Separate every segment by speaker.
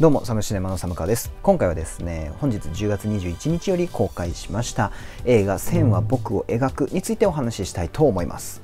Speaker 1: どうも、サムシネマのサムカです。今回はですね、本日10月21日より公開しました映画線は僕を描くについてお話ししたいと思います。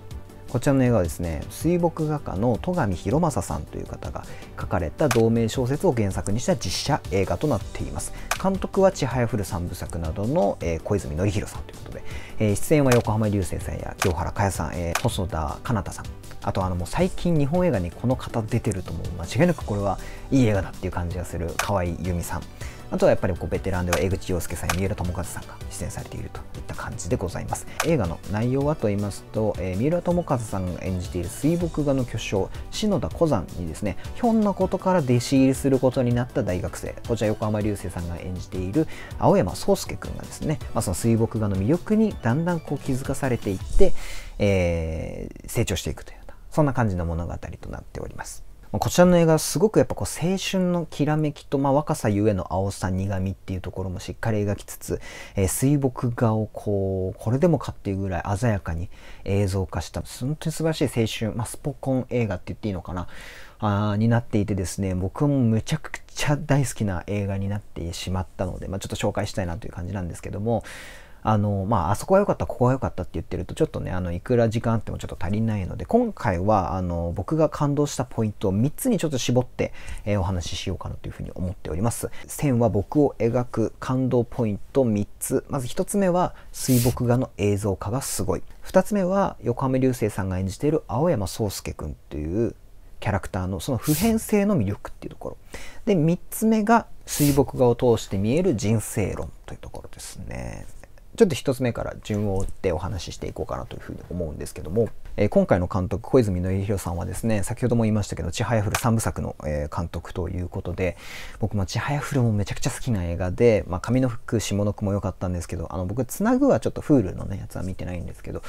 Speaker 1: こちらの映画はですね、水墨画家の戸上博正さんという方が書かれた同名小説を原作にした実写映画となっています。監督はちはやふる三部作などの、小泉紀弘さんということで、出演は横浜流星さんや清原果耶さん、細田かなたさん、あとあのもう最近日本映画にこの方出てるとも間違いなくこれはいい映画だっていう感じがする河合由美さん。あとはやっぱりこうベテランでは江口洋介さんや三浦友和さんが出演されているといった感じでございます。映画の内容はと言いますと、えー、三浦友和さんが演じている水墨画の巨匠篠田小山にですねひょんなことから弟子入りすることになった大学生こちら横浜流星さんが演じている青山宗介君がですね、まあ、その水墨画の魅力にだんだんこう気づかされていって、えー、成長していくという。そんな感じの物語となっております。こちらの映画すごくやっぱこう青春のきらめきと、まあ、若さゆえの青さ苦みっていうところもしっかり描きつつ、えー、水墨画をこうこれでもかっていうぐらい鮮やかに映像化した本当に素晴らしい青春、まあ、スポコン映画って言っていいのかな？あになっていてですね僕もむちゃくちゃ大好きな映画になってしまったので、まあ、ちょっと紹介したいなという感じなんですけどもあの、まあ、あそこが良かった、ここが良かったって言ってると、ちょっとね、あの、いくら時間あってもちょっと足りないので、今回は、あの、僕が感動したポイントを3つにちょっと絞って、えー、お話ししようかなというふうに思っております。線は僕を描く感動ポイント3つ。まず1つ目は、水墨画の映像化がすごい。2つ目は、横浜流星さんが演じている青山宗介くんっていうキャラクターのその普遍性の魅力っていうところ。で、3つ目が、水墨画を通して見える人生論というところですね。ちょっと1つ目から順を追ってお話ししていこうかなというふうに思うんですけども、えー、今回の監督小泉紀弘さんはですね先ほども言いましたけど「ちはやふる」3部作の、えー、監督ということで僕も「ちはやふる」もめちゃくちゃ好きな映画で「まあ、上の服下の句」も良かったんですけどあの僕「つなぐ」はちょっと Hulu のねやつは見てないんですけど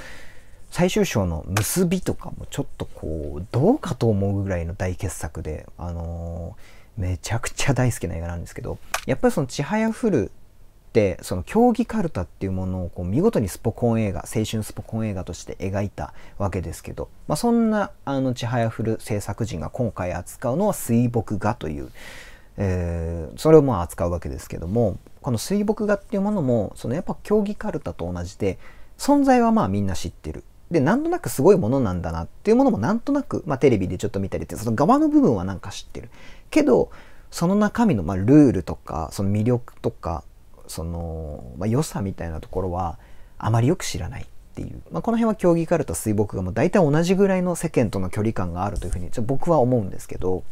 Speaker 1: 最終章の結びとかもちょっとこうどうかと思うぐらいの大傑作であのー、めちゃくちゃ大好きな映画なんですけどやっぱりその「ちはやふる」ってその競技かるたっていうものをこう見事にスポコン映画青春スポコン映画として描いたわけですけど、まあ、そんなあのちはやふる制作陣が今回扱うのは水墨画という、えー、それをまあ扱うわけですけどもこの水墨画っていうものもそのやっぱ競技かるたと同じで存在はまあみんな知ってるで、なんとなくすごいものなんだなっていうものもなんとなく、まあテレビでちょっと見たりって、その側の部分はなんか知ってる。けど、その中身の、まあ、ルールとか、その魅力とか、その、まあ、良さみたいなところはあまりよく知らないっていう、まあ、この辺は競技カルタ水墨画も大体同じぐらいの世間との距離感があるというふうに僕は思うんですけど、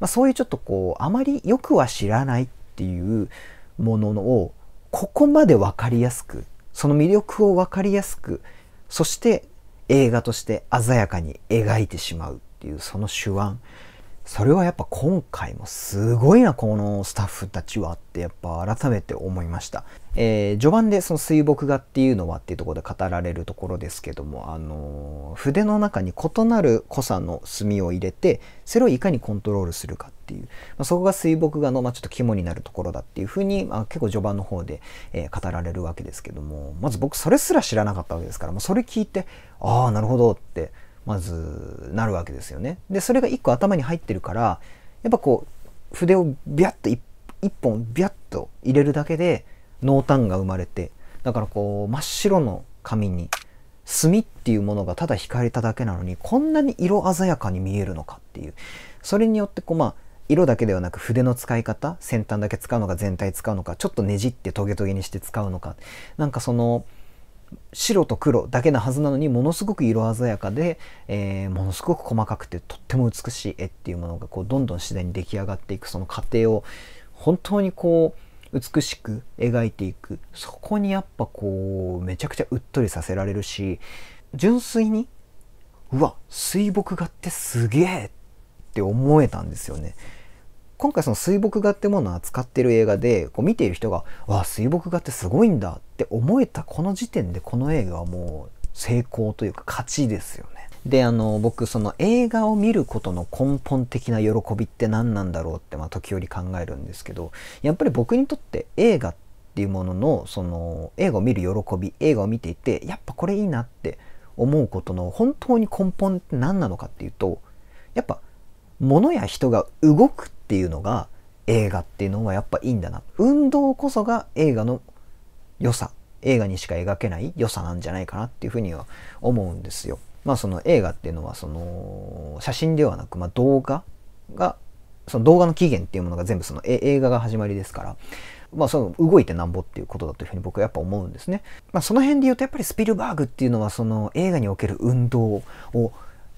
Speaker 1: まあ、そういうちょっとこうあまりよくは知らないっていうものをここまで分かりやすくその魅力を分かりやすくそして映画として鮮やかに描いてしまうっていうその手腕。それはやっぱ今回もすごいな、このスタッフたちはってやっぱ改めて思いました。えー、序盤でその水墨画っていうのはっていうところで語られるところですけども、あのー、筆の中に異なる濃さの墨を入れて、それをいかにコントロールするかっていう、まあ、そこが水墨画の、まあ、ちょっと肝になるところだっていうふうに、まあ、結構序盤の方で、えー、語られるわけですけども、まず僕それすら知らなかったわけですから、もうそれ聞いて、ああ、なるほどって、まずなるわけですよね。でそれが一個頭に入ってるからやっぱこう筆をビャッと一本ビャッと入れるだけで濃淡が生まれてだからこう真っ白の紙に墨っていうものがただ引かれただけなのにこんなに色鮮やかに見えるのかっていうそれによってこうまあ色だけではなく筆の使い方先端だけ使うのか全体使うのかちょっとねじってトゲトゲにして使うのかなんかその白と黒だけなはずなのにものすごく色鮮やかで、えー、ものすごく細かくてとっても美しい絵っていうものがこうどんどん自然に出来上がっていくその過程を本当にこう美しく描いていくそこにやっぱこうめちゃくちゃうっとりさせられるし純粋にうわ水墨画ってすげえって思えたんですよね。今回その水墨画ってものを扱ってる映画でこう見ている人が「わあ水墨画ってすごいんだ」って思えたこの時点でこの映画はもう成功というか勝ちですよね。であの僕その映画を見ることの根本的な喜びって何なんだろうってまあ時折考えるんですけどやっぱり僕にとって映画っていうもののその映画を見る喜び映画を見ていてやっぱこれいいなって思うことの本当に根本って何なのかっていうとやっぱ物や人が動くっていうのが映画っていうのはやっぱいいんだな運動こそが映画の良さ映画にしか描けない良さなんじゃないかなっていうふうには思うんですよ。まあその映画っていうのはその写真ではなく、まあ、動画がその動画の起源っていうものが全部その映画が始まりですから、まあその動いてなんぼっていうことだというふうに僕はやっぱ思うんですね。まあその辺で言うとやっぱりスピルバーグっていうのはその映画における運動を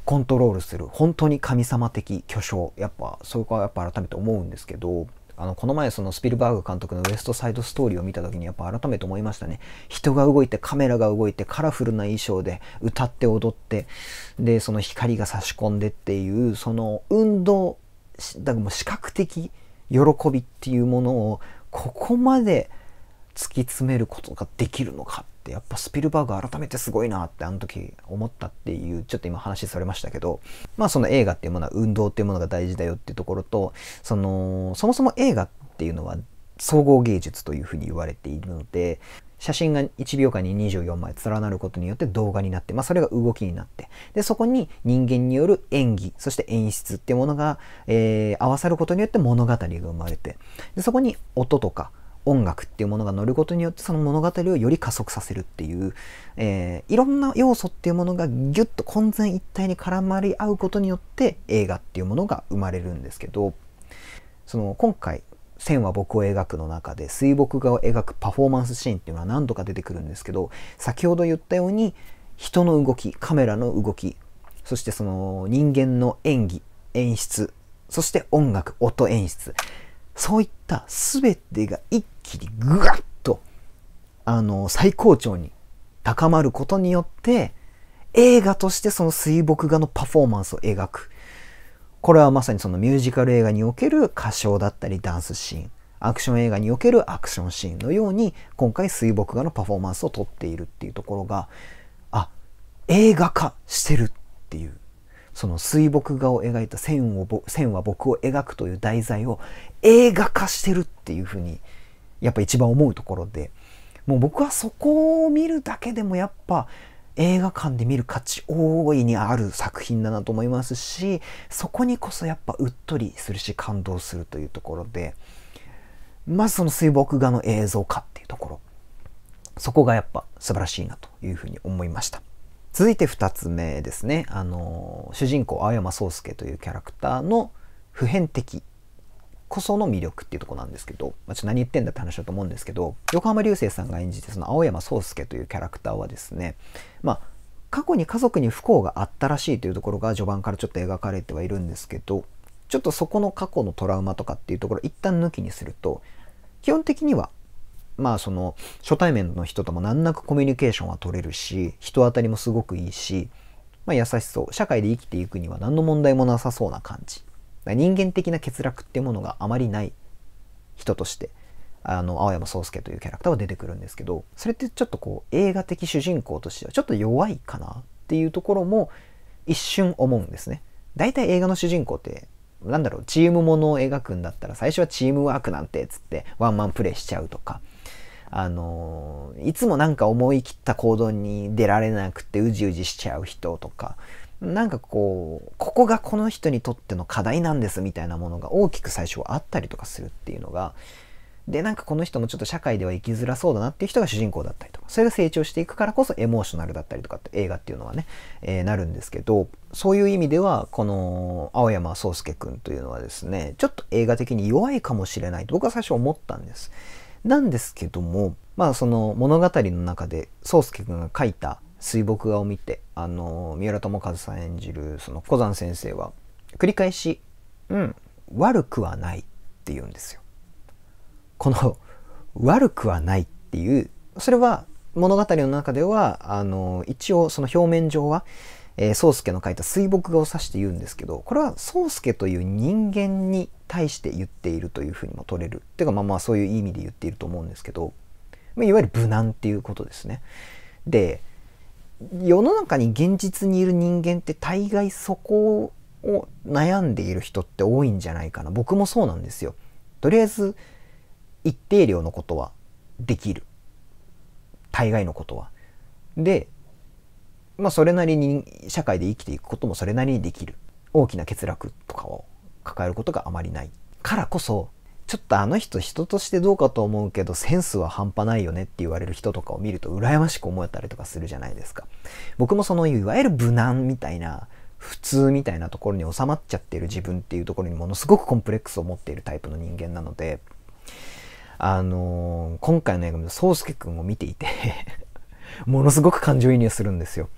Speaker 1: コントロールする本当に神様的巨匠やっぱそこはやっぱ改めて思うんですけどあのこの前そのスピルバーグ監督のウエストサイドストーリーを見た時にやっぱ改めて思いましたね。人が動いてカメラが動いてカラフルな衣装で歌って踊ってでその光が差し込んでっていうその運動だからもう視覚的喜びっていうものをここまで突き詰めることができるのかってやっぱスピルバーグ改めてすごいなってあの時思ったっていうちょっと今話されましたけどまあその映画っていうものは運動っていうものが大事だよっていうところとそのそもそも映画っていうのは総合芸術というふうに言われているので写真が1秒間に24枚連なることによって動画になって、まあ、それが動きになってでそこに人間による演技そして演出っていうものが、えー、合わさることによって物語が生まれてでそこに音とか音楽っていうものが乗ることによってその物語をより加速させるっていう、えー、いろんな要素っていうものがギュッと混然一体に絡まり合うことによって映画っていうものが生まれるんですけどその今回「線は僕を描く」の中で水墨画を描くパフォーマンスシーンっていうのは何度か出てくるんですけど先ほど言ったように人の動きカメラの動きそしてその人間の演技演出そして音楽音演出。そういった全てが一気にぐわっと、あの、最高潮に高まることによって、映画としてその水墨画のパフォーマンスを描く。これはまさにそのミュージカル映画における歌唱だったりダンスシーン、アクション映画におけるアクションシーンのように、今回水墨画のパフォーマンスをとっているっていうところが、あ、映画化してるっていうその水墨画を描いた線を線は僕を描くという題材を映画化してるっていうふうにやっぱ一番思うところでもう僕はそこを見るだけでもやっぱ映画館で見る価値大いにある作品だなと思いますしそこにこそやっぱうっとりするし感動するというところでまずその水墨画の映像化っていうところそこがやっぱ素晴らしいなというふうに思いました。続いて2つ目ですね。あの、主人公、青山宗介というキャラクターの普遍的こその魅力っていうとこなんですけど、まあ、ちょっと何言ってんだって話だと思うんですけど、横浜流星さんが演じてその青山宗介というキャラクターはですね、まあ、過去に家族に不幸があったらしいというところが序盤からちょっと描かれてはいるんですけど、ちょっとそこの過去のトラウマとかっていうところ一旦抜きにすると、基本的にはまあその初対面の人とも難なくコミュニケーションは取れるし人当たりもすごくいいし、まあ、優しそう社会で生きていくには何の問題もなさそうな感じ人間的な欠落っていうものがあまりない人としてあの青山宗介というキャラクターは出てくるんですけどそれってちょっとこう映画的主人公としてはちょっと弱いかなっていうところも一瞬思うんですね。大体映画の主人公ってなんだろうチームものを描くんだったら最初はチームワークなんてっつってワンマンプレイしちゃうとかあのいつもなんか思い切った行動に出られなくてうじうじしちゃう人とかなんかこうここがこの人にとっての課題なんですみたいなものが大きく最初はあったりとかするっていうのがでなんかこの人もちょっと社会では生きづらそうだなっていう人が主人公だったりとかそれが成長していくからこそエモーショナルだったりとかって映画っていうのはね、えー、なるんですけどそういう意味ではこの青山宗介くんというのはですねちょっと映画的に弱いかもしれないと僕は最初思ったんです。なんですけども、まあその物語の中で宗介君が書いた水墨画を見て、あの、三浦友和さん演じるその小山先生は、繰り返し、うん、悪くはないって言うんですよ。この悪くはないっていう、それは物語の中では、あの、一応その表面上は、えー、宗介の書いた水墨画を指して言うんですけど、これは宗介という人間に対して言っているというふうにも取れる。っていうかまあまあそういう意味で言っていると思うんですけど、ま、いわゆる無難っていうことですね。で、世の中に現実にいる人間って大概そこを悩んでいる人って多いんじゃないかな。僕もそうなんですよ。とりあえず一定量のことはできる。大概のことは。で、まあそれなりに社会で生きていくこともそれなりにできる。大きな欠落とかを抱えることがあまりない。からこそちょっとあの人人としてどうかと思うけどセンスは半端ないよねって言われる人とかを見ると羨ましく思えたりとかするじゃないですか。僕もそのいわゆる無難みたいな普通みたいなところに収まっちゃってる自分っていうところにものすごくコンプレックスを持っているタイプの人間なので、あのー、今回の映画で宗介くんを見ていて ものすごく感情移入するんですよ。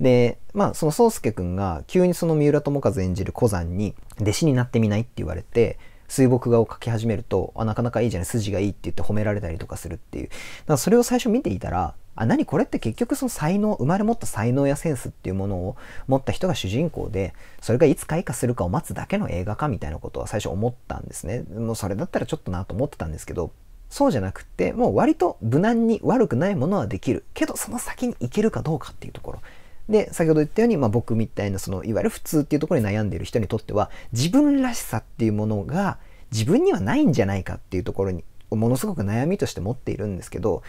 Speaker 1: で、まあ、その宗介くんが急にその三浦友和演じる小山に弟子になってみないって言われて、水墨画を描き始めると、あ、なかなかいいじゃない、筋がいいって言って褒められたりとかするっていう。だからそれを最初見ていたら、あ、何これって結局その才能、生まれ持った才能やセンスっていうものを持った人が主人公で、それがいつ開花するかを待つだけの映画かみたいなことは最初思ったんですね。もうそれだったらちょっとなと思ってたんですけど、そうじゃなくて、もう割と無難に悪くないものはできる。けどその先に行けるかどうかっていうところ。で、先ほど言ったように、まあ、僕みたいな、その、いわゆる普通っていうところに悩んでいる人にとっては、自分らしさっていうものが、自分にはないんじゃないかっていうところにものすごく悩みとして持っているんですけど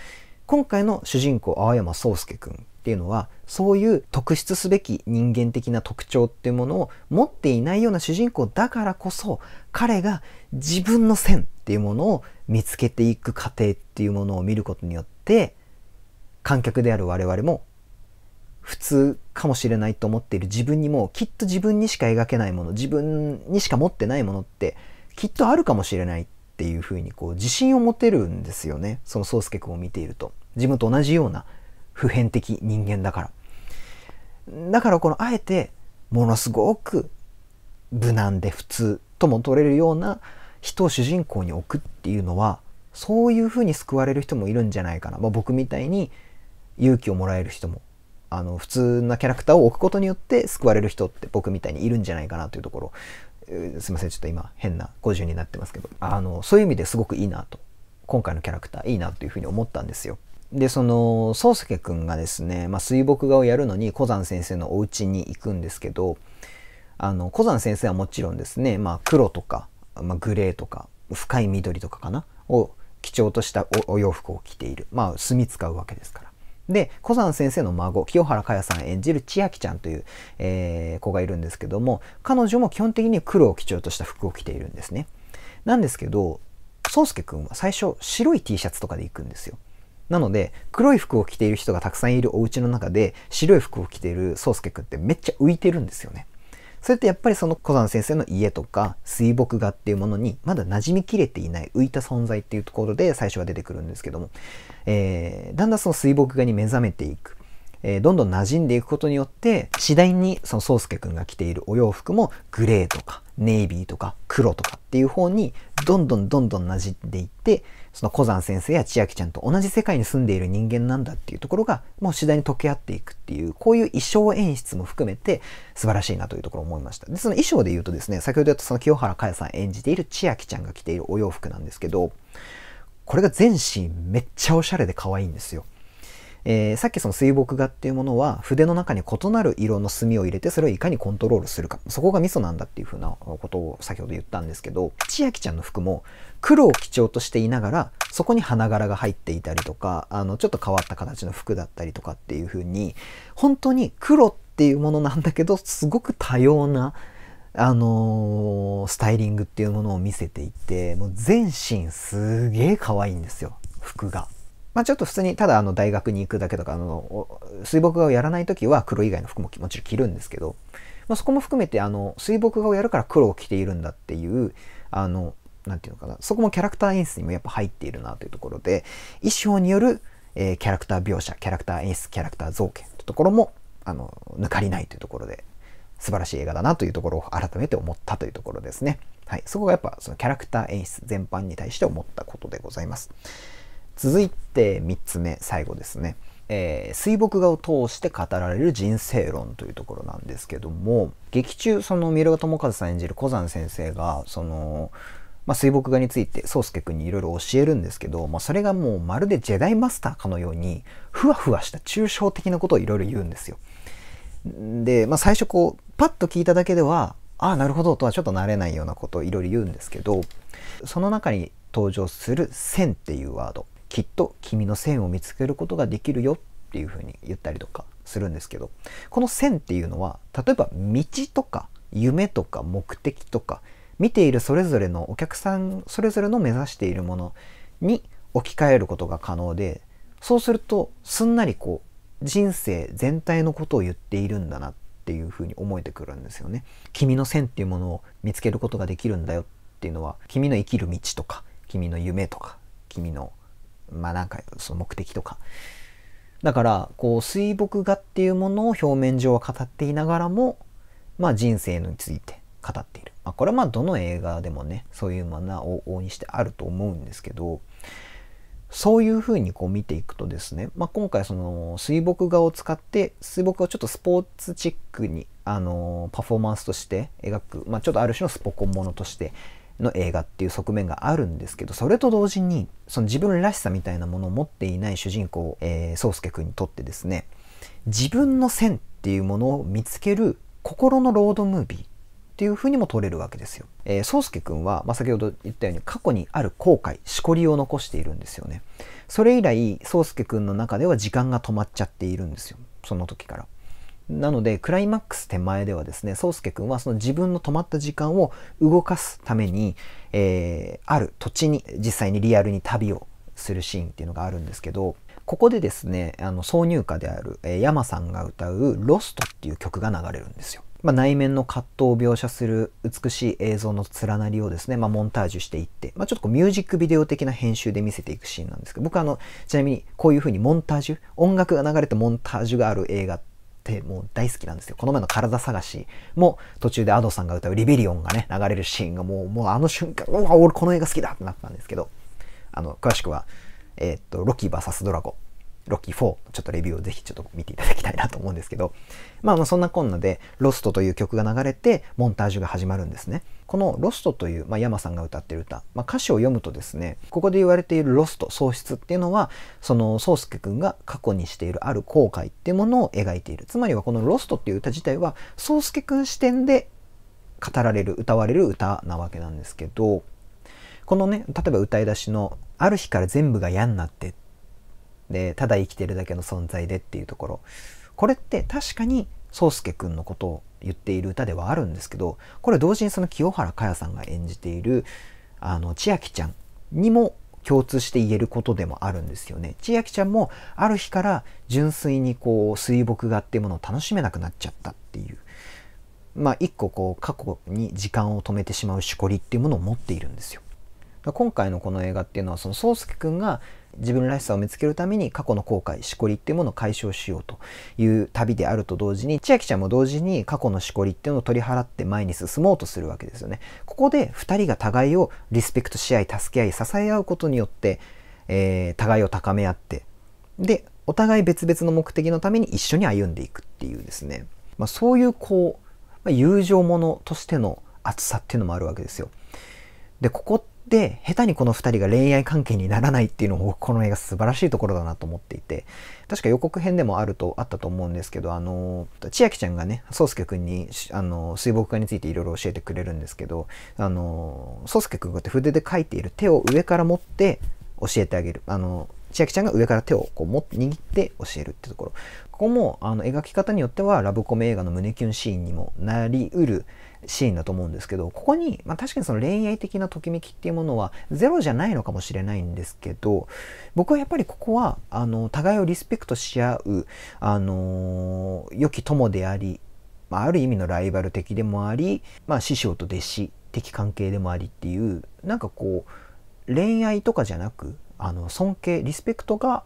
Speaker 1: 今回の主人公青山宗介くんっていうのはそういう特筆すべき人間的な特徴っていうものを持っていないような主人公だからこそ彼が自分の線っていうものを見つけていく過程っていうものを見ることによって観客である我々も普通かもしれないと思っている。自分にもきっと自分にしか描けないもの。自分にしか持ってないものってきっとあるかもしれないっていうふうにこう自信を持てるんですよね。その宗介君を見ていると。自分と同じような普遍的人間だから。だからこのあえてものすごく無難で普通とも取れるような人を主人公に置くっていうのはそういうふうに救われる人もいるんじゃないかな、まあ、僕みたいに勇気をもらえる人もあの普通なキャラクターを置くことによって救われる人って僕みたいにいるんじゃないかなというところ。すいません。ちょっと今変な50になってますけど。あのそういう意味ですごくいいなと。今回のキャラクターいいなというふうに思ったんですよ。でその宗介くんがですね、まあ、水墨画をやるのに小山先生のお家に行くんですけどあの小山先生はもちろんですね、まあ、黒とか、まあ、グレーとか深い緑とかかな？を基調としたお洋服を着ている。まあ墨使うわけですから。で、小山先生の孫、清原果耶さん演じる千秋ちゃんという、えー、子がいるんですけども、彼女も基本的に黒を基調とした服を着ているんですね。なんですけど、宗介くんは最初白い T シャツとかで行くんですよ。なので、黒い服を着ている人がたくさんいるお家の中で、白い服を着ている宗介くんってめっちゃ浮いてるんですよね。それってやっぱりその小山先生の家とか水墨画っていうものにまだ馴染みきれていない浮いた存在っていうところで最初は出てくるんですけども、えー、だんだんその水墨画に目覚めていく。えー、どんどん馴染んでいくことによって次第にその宗介くんが着ているお洋服もグレーとかネイビーとか黒とかっていう方にどんどんどんどん馴染んでいってその小山先生や千秋ちゃんと同じ世界に住んでいる人間なんだっていうところがもう次第に溶け合っていくっていうこういう衣装演出も含めて素晴らしいなというところを思いました。でその衣装で言うとですね先ほど言ったその清原果耶さん演じている千秋ちゃんが着ているお洋服なんですけどこれが全身めっちゃおしゃれで可愛いんですよ。えー、さっきその水墨画っていうものは筆の中に異なる色の墨を入れてそれをいかにコントロールするかそこがミソなんだっていうふうなことを先ほど言ったんですけど千秋ちゃんの服も黒を基調としていながらそこに花柄が入っていたりとかあのちょっと変わった形の服だったりとかっていうふうに本当に黒っていうものなんだけどすごく多様なあのー、スタイリングっていうものを見せていてもう全身すげえ可愛いんですよ服が。まあ、ちょっと普通にただあの大学に行くだけとかあの水墨画をやらない時は黒以外の服ももちろん着るんですけど、まあ、そこも含めてあの水墨画をやるから黒を着ているんだっていうあのなんていうのかなそこもキャラクター演出にもやっぱ入っているなというところで衣装による、えー、キャラクター描写キャラクター演出キャラクター造形というところもあの抜かりないというところで素晴らしい映画だなというところを改めて思ったというところですね。はい、そこがやっぱそのキャラクター演出全般に対して思ったことでございます。続いて3つ目最後ですね、えー、水墨画を通して語られる人生論というところなんですけども劇中その三浦友和さん演じる小山先生がその、まあ、水墨画について宗介君にいろいろ教えるんですけど、まあ、それがもうまるでジェダイマスターかのようにふわふわした抽象的なことをいろいろ言うんですよ。で、まあ、最初こうパッと聞いただけではああなるほどとはちょっとなれないようなことをいろいろ言うんですけどその中に登場する「線」っていうワードきっと君の線を見つけることができるよっていうふうに言ったりとかするんですけどこの線っていうのは例えば道とか夢とか目的とか見ているそれぞれのお客さんそれぞれの目指しているものに置き換えることが可能でそうするとすんなりこう人生全体のことを言っているんだなっていうふうに思えてくるんですよね。君の線っていうものを見つけることができるんだよっていうのは君の生きる道とか君の夢とか君のまあなんかその目的とか。だからこう水墨画っていうものを表面上は語っていながらもまあ人生について語っている、まあ、これはまあどの映画でもねそういうものは往々にしてあると思うんですけどそういうふうにこう見ていくとですね、まあ、今回その水墨画を使って水墨画をちょっとスポーツチックにあのパフォーマンスとして描く、まあ、ちょっとある種のスポコンものとしての映画っていう側面があるんですけどそれと同時にその自分らしさみたいなものを持っていない主人公、えー、宗介君にとってですね自分の線っていうものを見つける心のロードムービーっていうふうにも取れるわけですよ。えー、宗介くんは、まあ、先ほど言ったように過去にある後悔、しこりを残しているんですよね。それ以来、宗介くんの中では時間が止まっちゃっているんですよ。その時から。なので、クライマックス手前ではですね、宗介くんはその自分の止まった時間を動かすために、えー、ある土地に実際にリアルに旅をするシーンっていうのがあるんですけど、ここでですね、あの挿入歌である、えー、山さんが歌うロストっていう曲が流れるんですよ。まあ、内面の葛藤を描写する美しい映像の連なりをですね、まあ、モンタージュしていって、まあ、ちょっとこうミュージックビデオ的な編集で見せていくシーンなんですけど僕はあのちなみにこういう風にモンタージュ音楽が流れてモンタージュがある映画ってってもう大好きなんですよ。この前の体探し。も途中で Ado さんが歌うリベリオンがね流れるシーンがもうもうあの瞬間うわ俺この映画好きだってなったんですけど。あの詳しくはえー、っとロキ VS ドラゴロッキー4、ちょっとレビューをぜひちょっと見ていただきたいなと思うんですけど、まあまあそんなこんなで、ロストという曲が流れて、モンタージュが始まるんですね。このロストという、まあ、山さんが歌ってる歌、まあ、歌詞を読むとですね、ここで言われているロスト、喪失っていうのは、その、宗介くんが過去にしているある後悔っていうものを描いている。つまりはこのロストっていう歌自体は、宗介くん視点で語られる、歌われる歌なわけなんですけど、このね、例えば歌い出しの、ある日から全部が嫌になってでただ生きてるだけの存在でっていうところこれって確かに宗介くんのことを言っている歌ではあるんですけどこれ同時にその清原果耶さんが演じているあの千秋ちゃんにも共通して言えることでもあるんですよね。千秋ちゃんもある日から純粋にこう水墨画っていうものを楽しめなくなっちゃったっていうまあ一個こう過去に時間を止めてしまうしこりっていうものを持っているんですよ。今回のこの映画っていうのはその宗介くんが自分らしさを見つけるために過去の後悔しこりっていうものを解消しようという旅であると同時に千秋ちゃんも同時に過去のしこりっていうのを取り払って前に進もうとするわけですよね。ここで2人が互いをリスペクトし合い助け合い支え合うことによって、えー、互いを高め合ってでお互い別々の目的のために一緒に歩んでいくっていうですね、まあ、そういうこう、ま、友情ものとしての熱さっていうのもあるわけですよ。でここで下手にこの2人が恋愛関係にならないっていうのもこの映画素晴らしいところだなと思っていて確か予告編でもあるとあったと思うんですけどあの千秋ちゃんがね宗介くんにあの水墨画についていろいろ教えてくれるんですけどあの宗介くんが筆で描いている手を上から持って教えてあげる。あの千秋ちゃんが上から手をこう持って握って教えるってところ。ここもあの描き方によってはラブコメ映画の胸キュンシーンにもなりうるシーンだと思うんですけどここに、まあ、確かにその恋愛的なときめきっていうものはゼロじゃないのかもしれないんですけど僕はやっぱりここはあの互いをリスペクトし合う、あの良き友であり、まあ、ある意味のライバル的でもあり、まあ、師匠と弟子的関係でもありっていうなんかこう恋愛とかじゃなくあの尊敬リスペクトが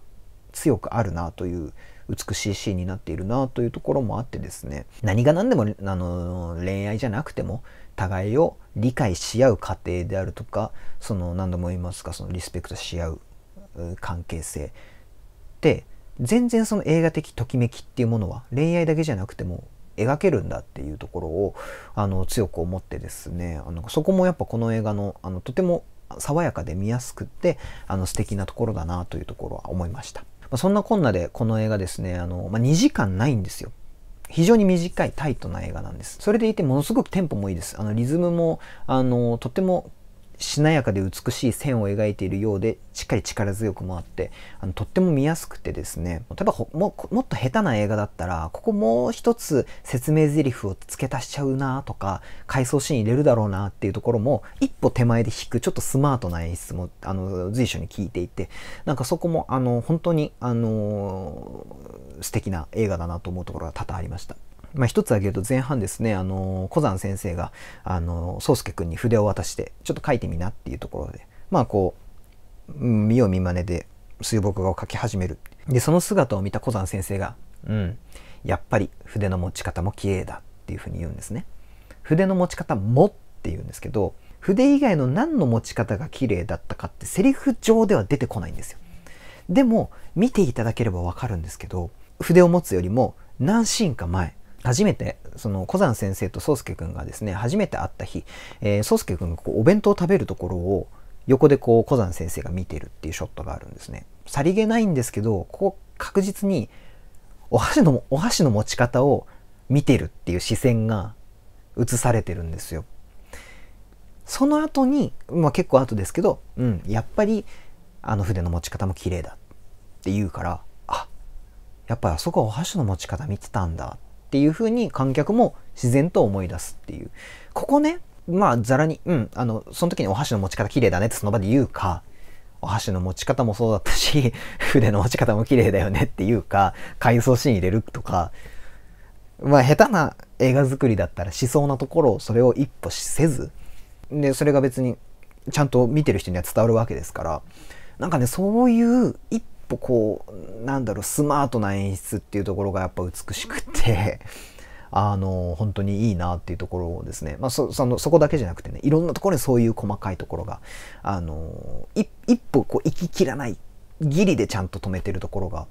Speaker 1: 強くあるなという美しいシーンになっているなというところもあってですね何が何でもあの恋愛じゃなくても互いを理解し合う過程であるとかその何度も言いますかそのリスペクトし合う関係性って全然その映画的ときめきっていうものは恋愛だけじゃなくても描けるんだっていうところをあの強く思ってですねあのそこもやっぱこの映画のあのとても爽やかで見やすくってあの素敵なところだなというところは思いました。ま、そんなこんなでこの映画ですね、あの、まあ、2時間ないんですよ。非常に短いタイトな映画なんです。それでいてものすごくテンポもいいです。あのリズムもあのとてもしなやかで美しい線を描いているようでしっかり力強くもあってあのとっても見やすくてですね例えばももっと下手な映画だったらここもう一つ説明台詞を付け足しちゃうなとか回想シーン入れるだろうなっていうところも一歩手前で引くちょっとスマートな演出もあの随所に聞いていてなんかそこもあの本当にあの素敵な映画だなと思うところが多々ありました。まあ、一つ挙げると前半ですね、あの、小山先生が、あの、宗介くんに筆を渡して、ちょっと書いてみなっていうところで、まあこう、見よう見まねで水墨画を描き始める。で、その姿を見た小山先生が、うん、やっぱり筆の持ち方も綺麗だっていうふうに言うんですね。筆の持ち方もって言うんですけど、筆以外の何の持ち方が綺麗だったかってセリフ上では出てこないんですよ。でも、見ていただければわかるんですけど、筆を持つよりも何シーンか前、初めてその小山先生と宗介くんがですね初めて会った日、えー、宗介くんがこうお弁当を食べるところを横でこう小山先生が見てるっていうショットがあるんですね。さりげないんですけどここ確実にお箸のお箸の持ち方を見てるっていう視線が映されてるんですよ。その後に、まあ、結構後ですけど、うん、やっぱりあの筆の持ち方も綺麗だって言うからあやっぱりあそこはお箸の持ち方見てたんだっていうふうに観客も自然と思い出すっていう。ここね、まあ、ざらに、うん、あの、その時にお箸の持ち方綺麗だねってその場で言うか、お箸の持ち方もそうだったし、筆の持ち方も綺麗だよねっていうか、回想シーン入れるとか、まあ、下手な映画作りだったらしそうなところをそれを一歩せず、で、それが別にちゃんと見てる人には伝わるわけですから、なんかね、そういう一歩こうなんだろうスマートな演出っていうところがやっぱ美しくて あの本当にいいなっていうところをですね、まあ、そそのそこだけじゃなくてねいろんなところにそういう細かいところがあの一歩こう行ききらないギリでちゃんと止めてるところが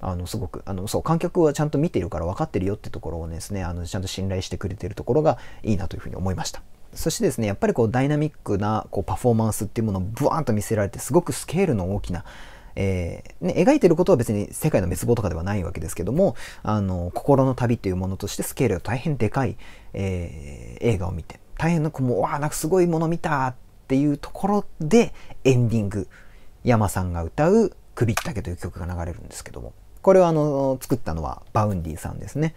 Speaker 1: あのすごくあのそう観客はちゃんと見ているから分かってるよってところをですねあのちゃんと信頼してくれてるところがいいなというふうに思いました。そしてですねやっぱりこうダイナミックなこうパフォーマンスっていうものをブワーンと見せられてすごくスケールの大きなえー、ね、描いてることは別に世界の滅亡とかではないわけですけども、あの、心の旅というものとしてスケールが大変でかい、えー、映画を見て、大変な、もう、わあ、なんかすごいもの見たっていうところで、エンディング、 yamaさんが歌う、くびったけという曲が流れるんですけども、これはあの、作ったのは Vaundyさんですね。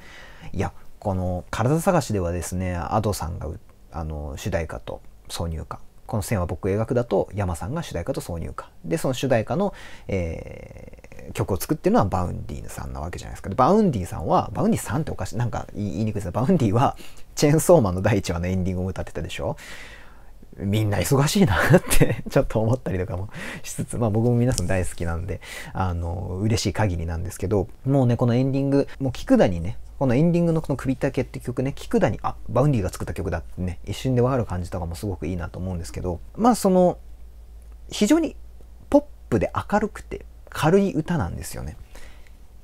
Speaker 1: いや、この、カラダ探しではですね、 Adoさんが、あの、主題歌と挿入歌、この線は僕描くだと yamaさんが主題歌と挿入歌。でその主題歌の、えー、曲を作ってるのは Vaundyさんなわけじゃないですか。で Vaundyさんは Vaundyさんっておかしいなんか言いにくいです Vaundyはチェンソーマンの第1話のエンディングを歌ってたでしょ。みんな忙しいなってちょっと思ったりとかもしつつ、まあ僕も皆さん大好きなんで、あの、嬉しい限りなんですけど、もうね、このエンディング、もう聴くだにね、このエンディングのこの首丈って曲ね、聴くだに、あ、 Vaundy が作った曲だってね、一瞬でわかる感じとかもすごくいいなと思うんですけど、まあその、非常にポップで明るくて軽い歌なんですよね。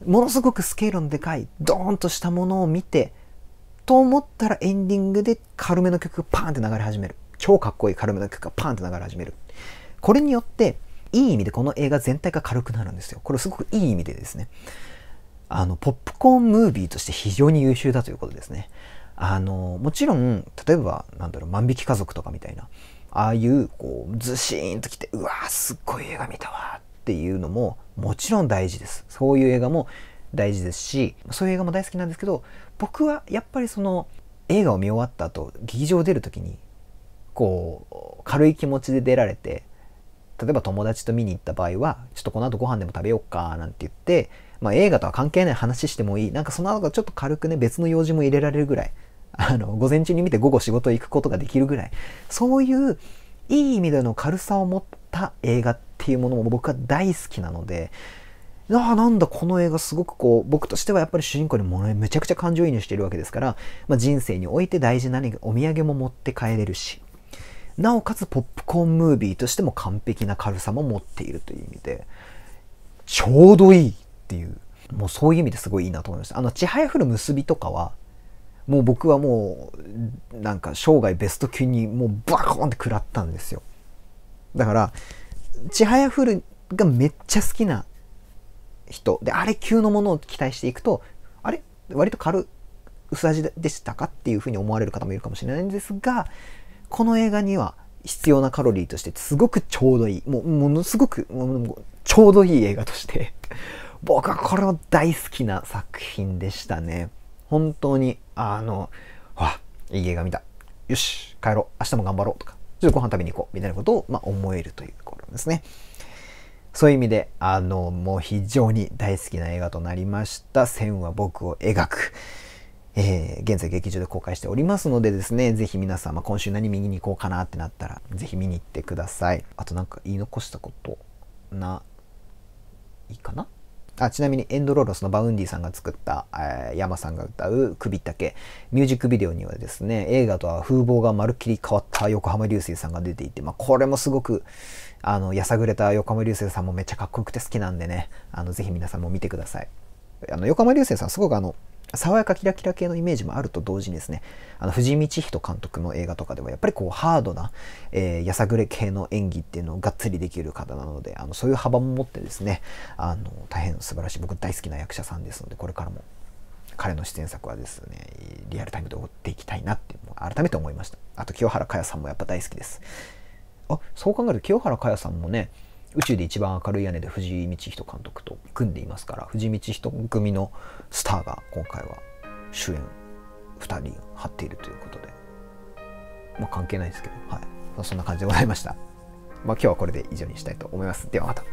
Speaker 1: ものすごくスケールのでかい、ドーンとしたものを見て、と思ったらエンディングで軽めの曲がパーンって流れ始める。超かっこいい軽めの曲がパーンって流れ始める。これによって、いい意味でこの映画全体が軽くなるんですよ。これすごくいい意味でですね。あの、ポップコーンムービーとして非常に優秀だということですね。あの、もちろん、例えば、なんだろう、万引き家族とかみたいな、ああいう、こう、ずしーんときて、うわー、すっごい映画見たわっていうのも、もちろん大事です。そういう映画も大事ですし、そういう映画も大好きなんですけど、僕はやっぱりその、映画を見終わった後、劇場出るときに、こう、軽い気持ちで出られて、例えば友達と見に行った場合は、ちょっとこの後ご飯でも食べようか、なんて言って、まあ、映画とは関係ない話してもいい。なんかその後ちょっと軽くね、別の用事も入れられるぐらい。あの、午前中に見て午後仕事行くことができるぐらい。そういういい意味での軽さを持った映画っていうものも僕は大好きなので、ああ、なんだ、この映画すごくこう、僕としてはやっぱり主人公にもめちゃくちゃ感情移入しているわけですから、まあ、人生において大事なお土産も持って帰れるし、なおかつポップコーンムービーとしても完璧な軽さも持っているという意味で、ちょうどいいっていう、もうそういう意味ですごいいいなと思いました。あの、ちはやふる結びとかは、もう僕はもう、なんか生涯ベスト級にもうバコーンって食らったんですよ。だから、ちはやふるがめっちゃ好きな人、で、あれ級のものを期待していくと、あれ？割と軽、薄味でしたかっていうふうに思われる方もいるかもしれないんですが、この映画には必要なカロリーとしてすごくちょうどいいもうものすごくちょうどいい映画として僕はこれは大好きな作品でしたね。本当にあのわいい映画見た。よし帰ろう。明日も頑張ろうとか。ちょっとご飯食べに行こう。みたいなことを、まあ、思えるというところですね。そういう意味であのもう非常に大好きな映画となりました「線は僕を描く」えー、現在劇場で公開しておりますのでですね、ぜひ皆様今週何見に行こうかなってなったら、ぜひ見に行ってください。あとなんか言い残したことな、いいかな？あちなみにエンドロールの Vaundyさんが作った、えー、 yamaさんが歌うくびったけ。ミュージックビデオにはですね映画とは風貌がまるっきり変わった横浜流星さんが出ていて、まあ、これもすごくあのやさぐれた横浜流星さんもめっちゃかっこよくて好きなんでね。あのぜひ皆さんも見てください。あの横浜流星さんすごくあの爽やかキラキラ系のイメージもあると同時にですねあの藤井道人監督の映画とかではやっぱりこうハードな、えー、やさぐれ系の演技っていうのをがっつりできる方なのであのそういう幅も持ってですねあの大変素晴らしい僕大好きな役者さんですのでこれからも彼の出演作はですねリアルタイムで追っていきたいなって改めて思いました。あと清原果耶さんもやっぱ大好きです。あそう考えると清原果耶さんもね宇宙で一番明るい屋根で藤井道人監督と組んでいますから藤井道人組のスターが今回は主演2人張っているということで。まあ関係ないですけどはい。そんな感じでございました。まあ今日はこれで以上にしたいと思います。ではまた。